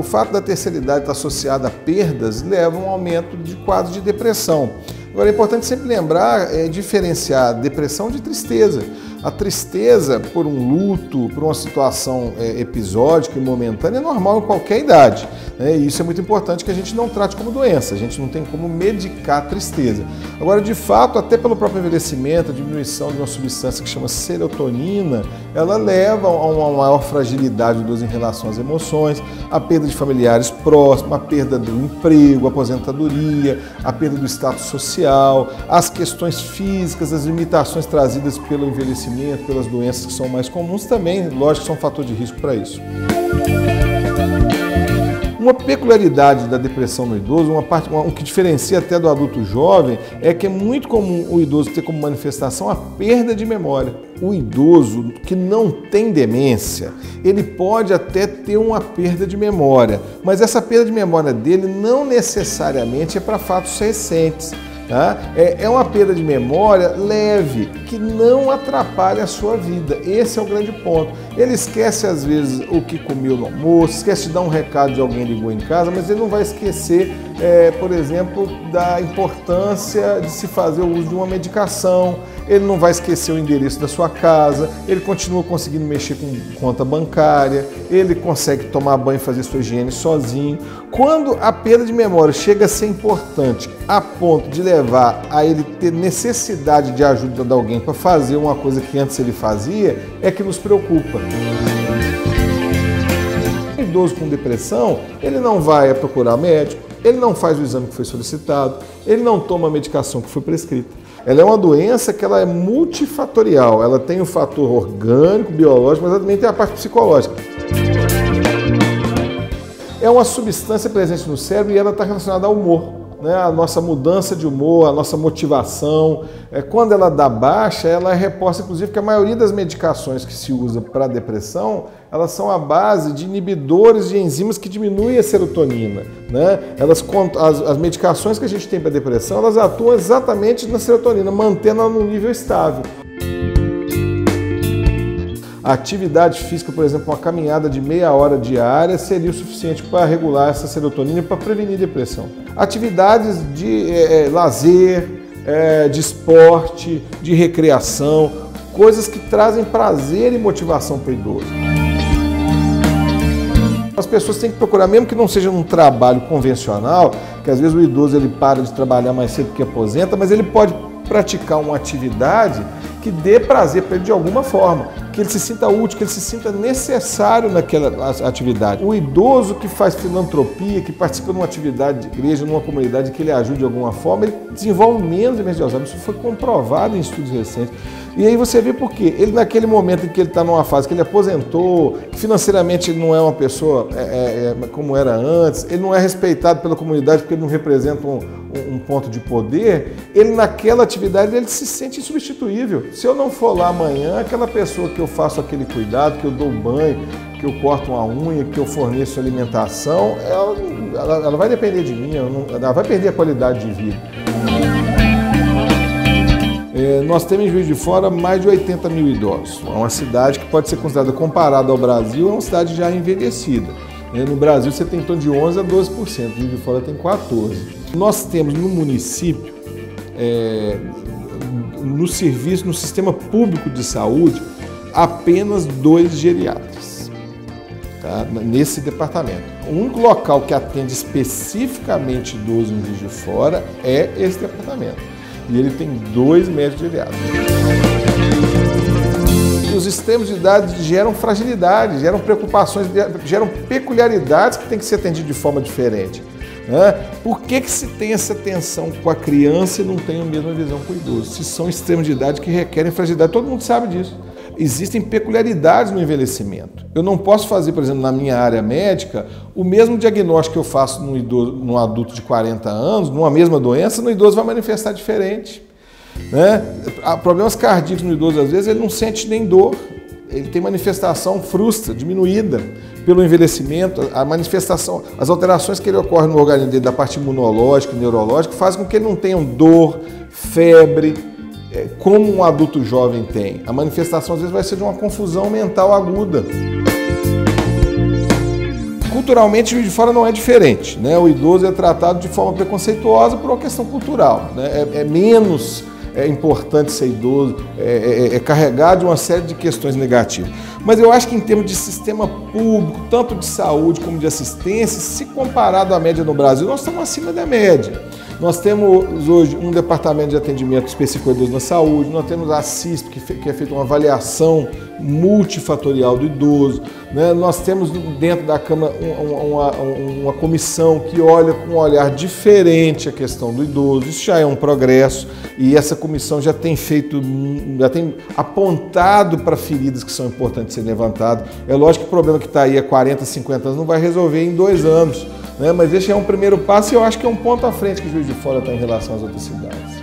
o fato da terceira idade estar associada a perdas leva a um aumento de quadros de depressão. Agora é importante sempre lembrar, é, diferenciar depressão de tristeza. A tristeza por um luto, por uma situação é, episódica e momentânea é normal em qualquer idade. Né? E isso é muito importante que a gente não trate como doença, a gente não tem como medicar a tristeza. Agora, de fato, até pelo próprio envelhecimento, a diminuição de uma substância que chama serotonina, ela leva a uma maior fragilidade do idoso em relação às emoções, a perda de familiares próximos, a perda do emprego, a aposentadoria, a perda do status social, as questões físicas, as limitações trazidas pelo envelhecimento envelhecimento, pelas doenças que são mais comuns, também, lógico, são um fator de risco para isso. Uma peculiaridade da depressão no idoso, uma parte, o que diferencia até do adulto jovem, é que é muito comum o idoso ter como manifestação a perda de memória. O idoso que não tem demência, ele pode até ter uma perda de memória, mas essa perda de memória dele não necessariamente é para fatos recentes. Tá? É, é uma perda de memória leve, que não atrapalha a sua vida. Esse é o grande ponto. Ele esquece, às vezes, o que comeu no almoço, esquece de dar um recado de alguém ligou em casa, mas ele não vai esquecer, é, por exemplo, da importância de se fazer o uso de uma medicação, ele não vai esquecer o endereço da sua casa, ele continua conseguindo mexer com conta bancária, ele consegue tomar banho e fazer sua higiene sozinho. Quando a perda de memória chega a ser importante a ponto de levar a ele ter necessidade de ajuda de alguém para fazer uma coisa que antes ele fazia, é que nos preocupa. O idoso com depressão, ele não vai procurar médico, ele não faz o exame que foi solicitado, ele não toma a medicação que foi prescrita. Ela é uma doença que ela é multifatorial, ela tem o fator orgânico, biológico, mas também tem a parte psicológica. É uma substância presente no cérebro e ela está relacionada ao humor né, a nossa mudança de humor, a nossa motivação. É, quando ela dá baixa, ela é reposta, inclusive, que a maioria das medicações que se usa para depressão, elas são a base de inibidores de enzimas que diminuem a serotonina. Né? Elas, as, as medicações que a gente tem para depressão, elas atuam exatamente na serotonina, mantendo ela num nível estável. Atividade física, por exemplo, uma caminhada de meia hora diária seria o suficiente para regular essa serotonina para prevenir depressão. Atividades de é, lazer, é, de esporte, de recreação, coisas que trazem prazer e motivação para o idoso. As pessoas têm que procurar, mesmo que não seja um trabalho convencional, que às vezes o idoso ele para de trabalhar mais cedo que aposenta, mas ele pode praticar uma atividade que dê prazer para ele de alguma forma, que ele se sinta útil, que ele se sinta necessário naquela atividade. O idoso que faz filantropia, que participa de uma atividade de igreja, numa comunidade que ele ajude de alguma forma, ele desenvolve menos doença de Alzheimer. Isso foi comprovado em estudos recentes. E aí você vê por quê. Ele, naquele momento em que ele está numa fase que ele aposentou, financeiramente ele não é uma pessoa é, é, é, como era antes, ele não é respeitado pela comunidade porque ele não representa um, um ponto de poder, ele naquela atividade ele se sente insubstituível. Se eu não for lá amanhã, aquela pessoa que eu faço aquele cuidado, que eu dou banho, que eu corto uma unha, que eu forneço alimentação, ela, ela, ela vai depender de mim, ela, não, ela vai perder a qualidade de vida. É, nós temos em Juiz de Fora mais de 80 mil idosos. É uma cidade que pode ser considerada, comparada ao Brasil, é uma cidade já envelhecida. É, no Brasil você tem em torno de 11 a 12%, Juiz de Fora tem 14%. Nós temos no município, é, no serviço, no sistema público de saúde, apenas dois geriatras tá? nesse departamento. O único local que atende especificamente idoso em Juiz de Fora é esse departamento e ele tem dois médicos geriatras. Os extremos de idade geram fragilidade, geram preocupações, geram peculiaridades que têm que ser atendidas de forma diferente. Né? Por que, que se tem essa tensão com a criança e não tem a mesma visão com o idoso? Se são extremos de idade que requerem fragilidade, todo mundo sabe disso existem peculiaridades no envelhecimento. Eu não posso fazer, por exemplo, na minha área médica, o mesmo diagnóstico que eu faço no, idoso, no adulto de 40 anos, numa mesma doença, no idoso vai manifestar diferente. Né? Problemas cardíacos no idoso, às vezes, ele não sente nem dor, ele tem manifestação frustra, diminuída pelo envelhecimento, a manifestação, as alterações que ele ocorre no organismo dele da parte imunológica neurológica fazem com que ele não tenha dor, febre, como um adulto jovem tem. A manifestação às vezes vai ser de uma confusão mental aguda. Culturalmente, Juiz de Fora não é diferente. Né? O idoso é tratado de forma preconceituosa por uma questão cultural. Né? É, é menos é importante ser idoso, é, é, é carregar de uma série de questões negativas. Mas eu acho que em termos de sistema público, tanto de saúde como de assistência, se comparado à média no Brasil, nós estamos acima da média. Nós temos hoje um departamento de atendimento específico ao idoso na saúde, nós temos a CISP, que é feita uma avaliação multifatorial do idoso, né? nós temos dentro da Câmara uma, uma, uma, comissão que olha com um olhar diferente a questão do idoso, isso já é um progresso e essa comissão já tem feito, já tem apontado para feridas que são importantes ser levantadas. É lógico que o problema que está aí há 40, 50 anos não vai resolver em dois anos. Né? Mas esse é um primeiro passo e eu acho que é um ponto à frente que o Juiz de Fora está em relação às outras cidades.